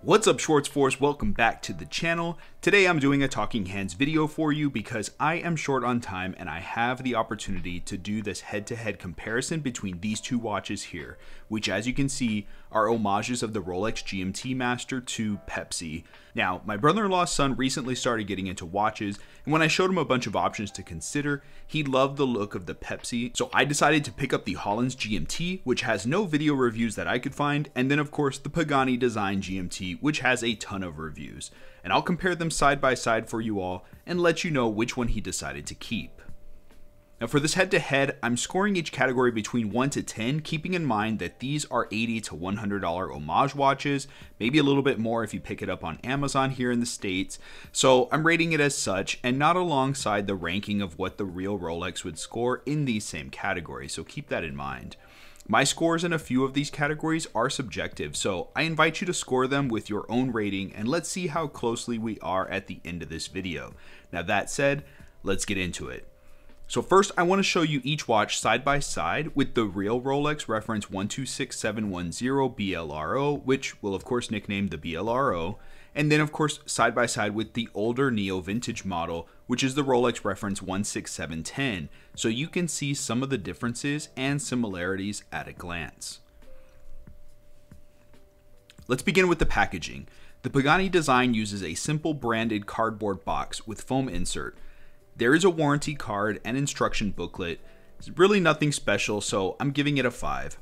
What's up Schwartz Force, welcome back to the channel. Today I'm doing a talking hands video for you because I am short on time and I have the opportunity to do this head-to-head -head comparison between these two watches here, which as you can see are homages of the Rolex GMT Master II Pepsi. Now, my brother-in-law's son recently started getting into watches, and when I showed him a bunch of options to consider, he loved the look of the Pepsi, so I decided to pick up the Holuns GMT, which has no video reviews that I could find, and then of course the Pagani Design GMT, which has a ton of reviews. And I'll compare them side by side for you all, and let you know which one he decided to keep. Now for this head to head, I'm scoring each category between 1 to 10, keeping in mind that these are 80 to $100 homage watches, maybe a little bit more if you pick it up on Amazon here in the States. So I'm rating it as such and not alongside the ranking of what the real Rolex would score in these same categories, so keep that in mind. My scores in a few of these categories are subjective, so I invite you to score them with your own rating and let's see how closely we are at the end of this video. Now that said, let's get into it. So first I want to show you each watch side by side with the real Rolex reference 126710 BLRO, which we'll of course nickname the BLRO, and then of course side by side with the older Neo Vintage model, which is the Rolex reference 16710, so you can see some of the differences and similarities at a glance. Let's begin with the packaging. The Pagani design uses a simple branded cardboard box with foam insert, there is a warranty card and instruction booklet. It's really nothing special, so I'm giving it a 5.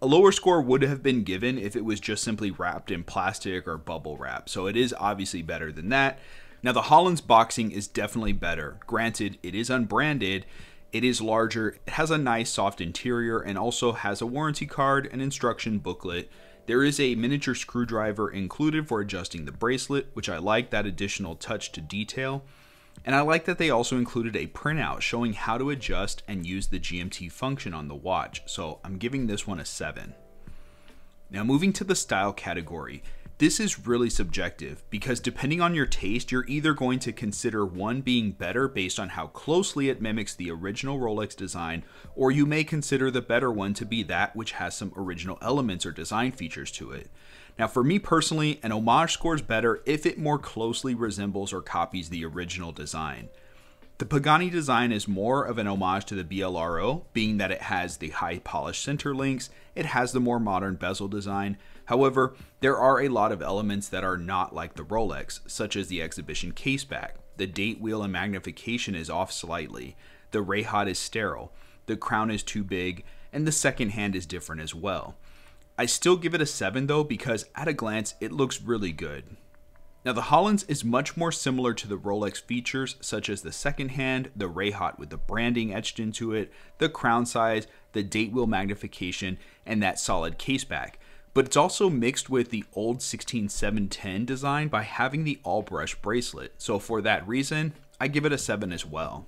A lower score would have been given if it was just simply wrapped in plastic or bubble wrap, so it is obviously better than that. Now, the Holuns boxing is definitely better. Granted, it is unbranded, it is larger, it has a nice soft interior, and also has a warranty card and instruction booklet. There is a miniature screwdriver included for adjusting the bracelet, which I like that additional touch to detail. And I like that they also included a printout showing how to adjust and use the GMT function on the watch, so I'm giving this one a 7. Now moving to the style category, this is really subjective because depending on your taste, you're either going to consider one being better based on how closely it mimics the original Rolex design, or you may consider the better one to be that which has some original elements or design features to it. Now, for me personally, an homage scores better if it more closely resembles or copies the original design. The Pagani design is more of an homage to the BLRO, being that it has the high polished center links, it has the more modern bezel design. However, there are a lot of elements that are not like the Rolex, such as the exhibition caseback. The date wheel and magnification is off slightly, the rehaut is sterile, the crown is too big, and the second hand is different as well. I still give it a 7 though because at a glance it looks really good. Now the Holuns is much more similar to the Rolex features such as the second hand, the rehaut with the branding etched into it, the crown size, the date wheel magnification, and that solid caseback. But it's also mixed with the old 16710 design by having the all brush bracelet. So for that reason, I give it a 7 as well.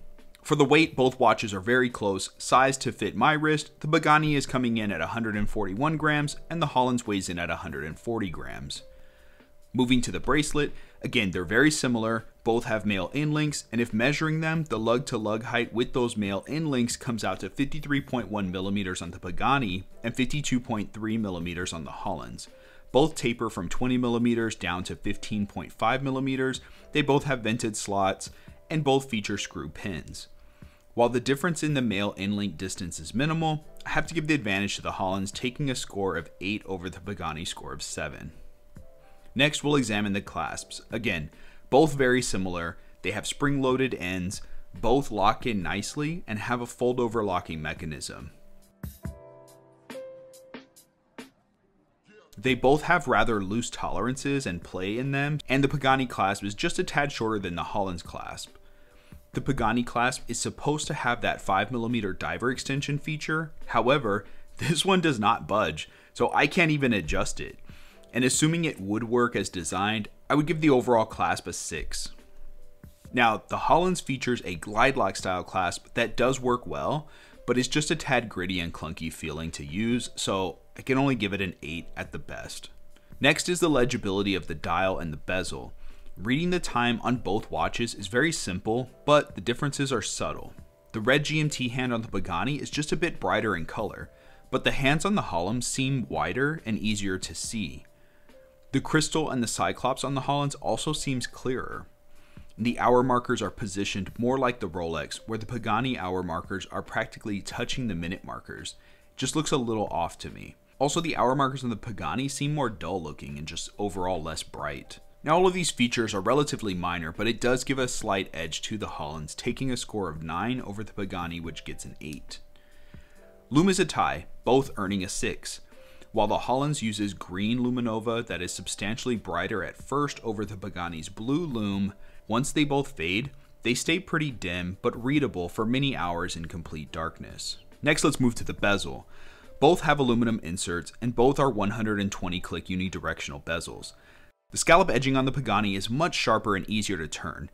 For the weight, both watches are very close, sized to fit my wrist. The Pagani is coming in at 141 grams and the Holuns weighs in at 140 grams. Moving to the bracelet, again, they're very similar. Both have male end links, and if measuring them, the lug to lug height with those male end links comes out to 53.1 millimeters on the Pagani and 52.3 millimeters on the Holuns. Both taper from 20 millimeters down to 15.5 millimeters. They both have vented slots, and both feature screw pins. While the difference in the male end-link distance is minimal, I have to give the advantage to the Holuns taking a score of 8 over the Pagani score of 7. Next we'll examine the clasps. Again, both very similar, they have spring-loaded ends, both lock in nicely, and have a fold-over locking mechanism. They both have rather loose tolerances and play in them, and the Pagani clasp is just a tad shorter than the Holuns clasp. The Pagani clasp is supposed to have that 5mm diver extension feature, however, this one does not budge, so I can't even adjust it. And assuming it would work as designed, I would give the overall clasp a 6. Now, the Holuns features a glide lock style clasp that does work well, but it's just a tad gritty and clunky feeling to use, so I can only give it an 8 at the best. Next is the legibility of the dial and the bezel. Reading the time on both watches is very simple, but the differences are subtle. The red GMT hand on the Pagani is just a bit brighter in color, but the hands on the Holuns seem wider and easier to see. The crystal and the cyclops on the Holuns also seems clearer. The hour markers are positioned more like the Rolex, where the Pagani hour markers are practically touching the minute markers. It just looks a little off to me. Also, the hour markers on the Pagani seem more dull looking and just overall less bright. Now, all of these features are relatively minor, but it does give a slight edge to the Holuns, taking a score of 9 over the Pagani, which gets an 8. Lume is a tie, both earning a 6. While the Holuns uses green Luminova that is substantially brighter at first over the Pagani's blue lume, once they both fade, they stay pretty dim but readable for many hours in complete darkness. Next, let's move to the bezel. Both have aluminum inserts and both are 120 click unidirectional bezels. The scallop edging on the Pagani is much sharper and easier to turn.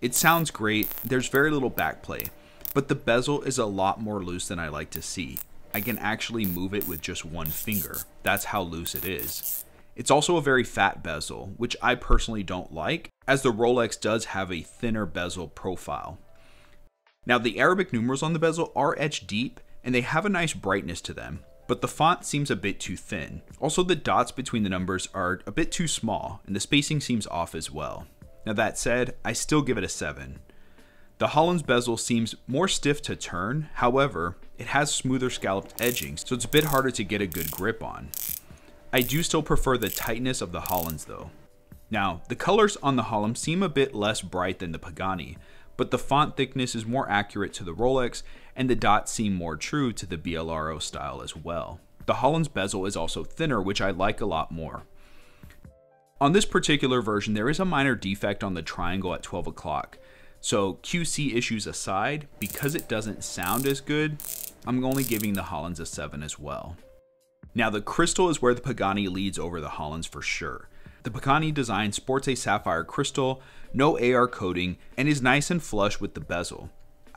It sounds great, there's very little backplay, but the bezel is a lot more loose than I like to see. I can actually move it with just one finger. That's how loose it is. It's also a very fat bezel, which I personally don't like, as the Rolex does have a thinner bezel profile. Now the Arabic numerals on the bezel are etched deep, and they have a nice brightness to them, but the font seems a bit too thin. Also the dots between the numbers are a bit too small, and the spacing seems off as well. Now that said, I still give it a 7. The Holuns bezel seems more stiff to turn, however, it has smoother scalloped edging, so it's a bit harder to get a good grip on. I do still prefer the tightness of the Holuns though. Now, the colors on the Holland seem a bit less bright than the Pagani, but the font thickness is more accurate to the Rolex, and the dots seem more true to the BLRO style as well. The Holuns bezel is also thinner, which I like a lot more. On this particular version, there is a minor defect on the triangle at 12 o'clock. So QC issues aside, because it doesn't sound as good, I'm only giving the Holuns a 7 as well. Now the crystal is where the Pagani leads over the Holuns for sure. The Pagani design sports a sapphire crystal, no AR coating, and is nice and flush with the bezel.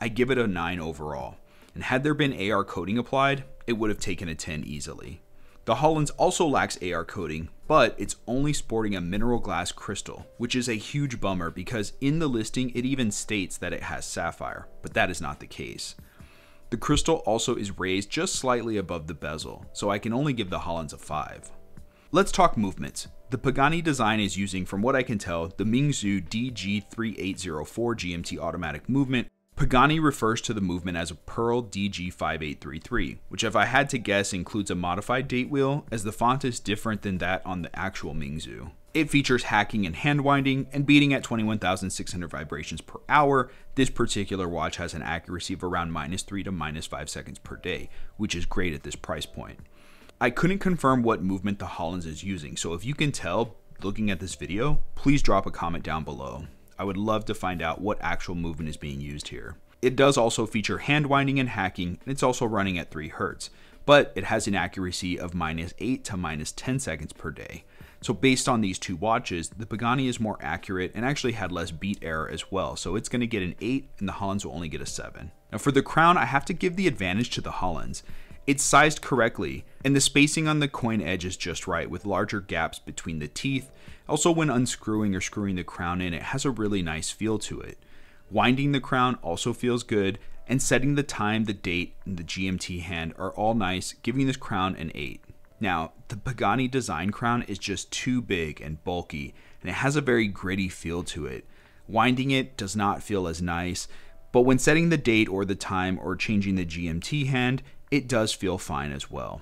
I give it a 9 overall, and had there been AR coating applied, it would have taken a 10 easily. The Holuns also lacks AR coating, but it's only sporting a mineral glass crystal, which is a huge bummer because in the listing it even states that it has sapphire, but that is not the case. The crystal also is raised just slightly above the bezel, so I can only give the Holuns a 5. Let's talk movements. The Pagani design is using, from what I can tell, the Mingzhu DG3804 GMT automatic movement, Pagani refers to the movement as a Pearl DG5833, which if I had to guess includes a modified date wheel as the font is different than that on the actual Mingzhu. It features hacking and hand winding and beating at 21,600 vibrations per hour. This particular watch has an accuracy of around minus 3 to minus 5 seconds per day, which is great at this price point. I couldn't confirm what movement the Holuns is using, so if you can tell looking at this video, please drop a comment down below. I would love to find out what actual movement is being used here. It does also feature hand winding and hacking, and it's also running at 3 Hz, but it has an accuracy of minus 8 to minus 10 seconds per day. So based on these two watches, the Pagani is more accurate and actually had less beat error as well. So it's going to get an 8 and the Holuns will only get a 7. Now for the crown, I have to give the advantage to the Holuns. It's sized correctly, and the spacing on the coin edge is just right with larger gaps between the teeth. Also when unscrewing or screwing the crown in, it has a really nice feel to it. Winding the crown also feels good, and setting the time, the date, and the GMT hand are all nice, giving this crown an 8. Now, the Pagani design crown is just too big and bulky, and it has a very gritty feel to it. Winding it does not feel as nice, but when setting the date or the time or changing the GMT hand, it does feel fine as well.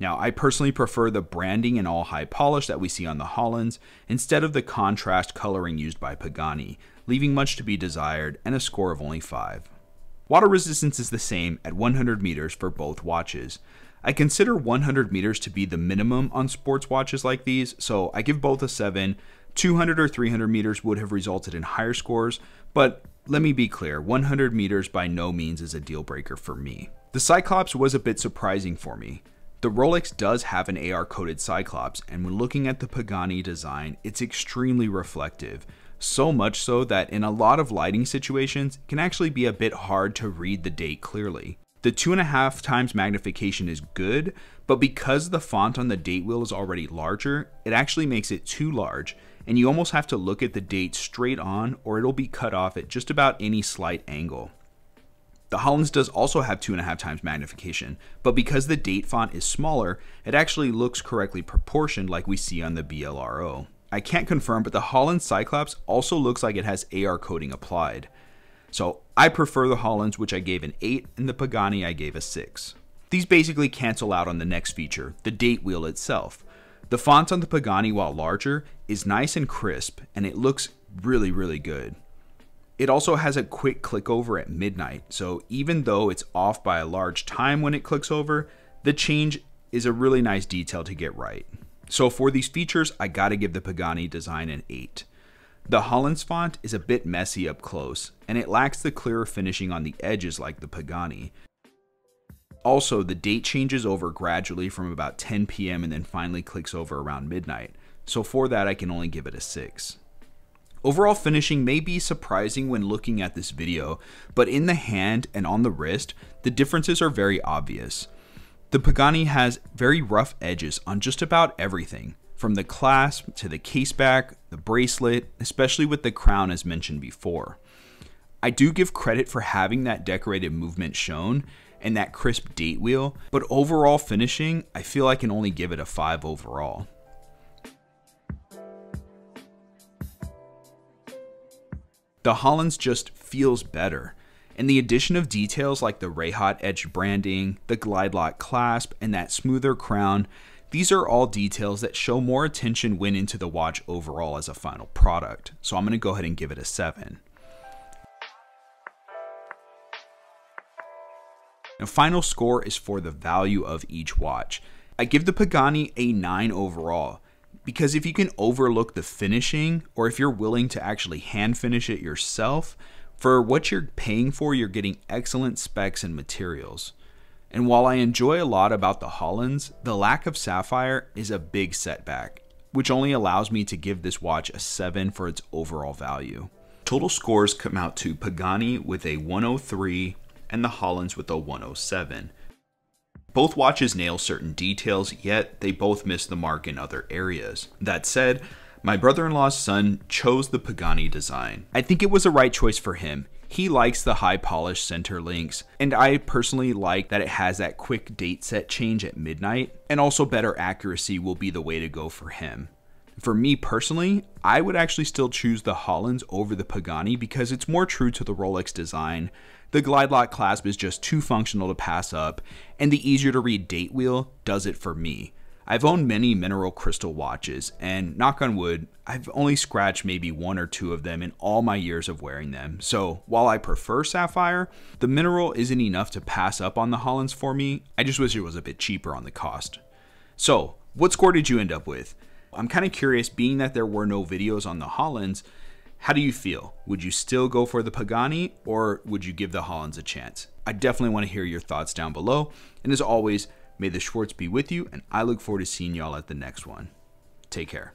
Now, I personally prefer the branding and all high polish that we see on the Holuns instead of the contrast coloring used by Pagani, leaving much to be desired and a score of only 5. Water resistance is the same at 100 meters for both watches. I consider 100 meters to be the minimum on sports watches like these, so I give both a 7. 200 or 300 meters would have resulted in higher scores, but let me be clear 100 meters by no means is a deal breaker for me. The Cyclops was a bit surprising for me. The Rolex does have an AR coated Cyclops, and when looking at the Pagani design, it's extremely reflective. So much so that in a lot of lighting situations, it can actually be a bit hard to read the date clearly. The two and a half times magnification is good, but because the font on the date wheel is already larger, it actually makes it too large, and you almost have to look at the date straight on or it'll be cut off at just about any slight angle. The Holuns does also have two and a half times magnification, but because the date font is smaller, it actually looks correctly proportioned like we see on the BLRO. I can't confirm, but the Holland Cyclops also looks like it has AR coating applied. So I prefer the Holuns, which I gave an 8, and the Pagani I gave a 6. These basically cancel out on the next feature, the date wheel itself. The font on the Pagani, while larger, is nice and crisp, and it looks really, really good. It also has a quick click over at midnight, so even though it's off by a large time when it clicks over, the change is a really nice detail to get right. So for these features, I gotta give the Pagani design an 8. The Holuns font is a bit messy up close, and it lacks the clearer finishing on the edges like the Pagani. Also, the date changes over gradually from about 10 p.m. and then finally clicks over around midnight, so for that I can only give it a 6. Overall finishing may be surprising when looking at this video, but in the hand and on the wrist, the differences are very obvious. The Pagani has very rough edges on just about everything, from the clasp to the caseback, the bracelet, especially with the crown as mentioned before. I do give credit for having that decorated movement shown and that crisp date wheel, but overall finishing, I feel I can only give it a 5 overall. The Holuns just feels better. And the addition of details like the rehaut edged branding, the glide lock clasp, and that smoother crown, these are all details that show more attention went into the watch overall as a final product. So I'm going to go ahead and give it a 7. Now final score is for the value of each watch. I give the Pagani a 9 overall because if you can overlook the finishing or if you're willing to actually hand finish it yourself, for what you're paying for, you're getting excellent specs and materials. And while I enjoy a lot about the Holuns, the lack of sapphire is a big setback, which only allows me to give this watch a 7 for its overall value. Total scores come out to Pagani with a 103 and the Holuns with a 107. Both watches nail certain details, yet they both miss the mark in other areas. That said, my brother in law's son chose the Pagani design. I think it was a right choice for him. He likes the high polished center links, and I personally like that it has that quick date set change at midnight, and also better accuracy will be the way to go for him. For me personally, I would actually still choose the Holuns over the Pagani because it's more true to the Rolex design. The glide lock clasp is just too functional to pass up, and the easier to read date wheel does it for me. I've owned many mineral crystal watches, and knock on wood, I've only scratched maybe one or two of them in all my years of wearing them. So while I prefer sapphire, the mineral isn't enough to pass up on the Holuns for me. I just wish it was a bit cheaper on the cost. So, what score did you end up with? I'm kind of curious, being that there were no videos on the Holuns, how do you feel? Would you still go for the Pagani or would you give the Holuns a chance? I definitely want to hear your thoughts down below. And as always, may the Schwartz be with you, and I look forward to seeing y'all at the next one. Take care.